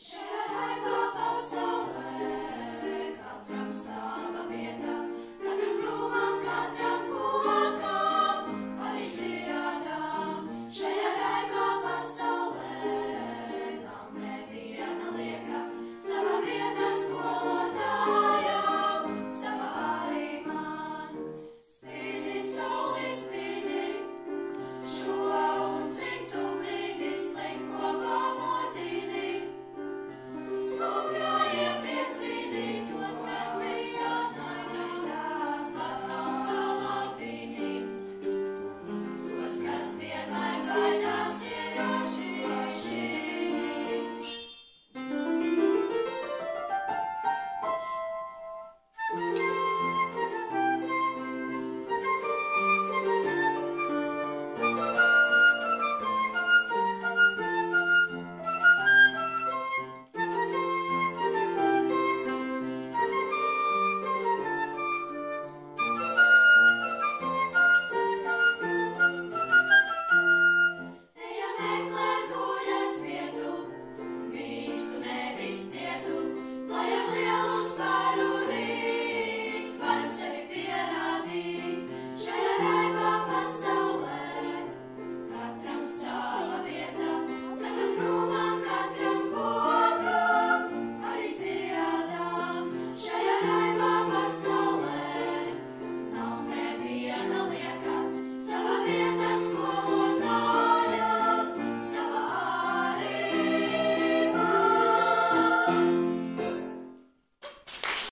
Share.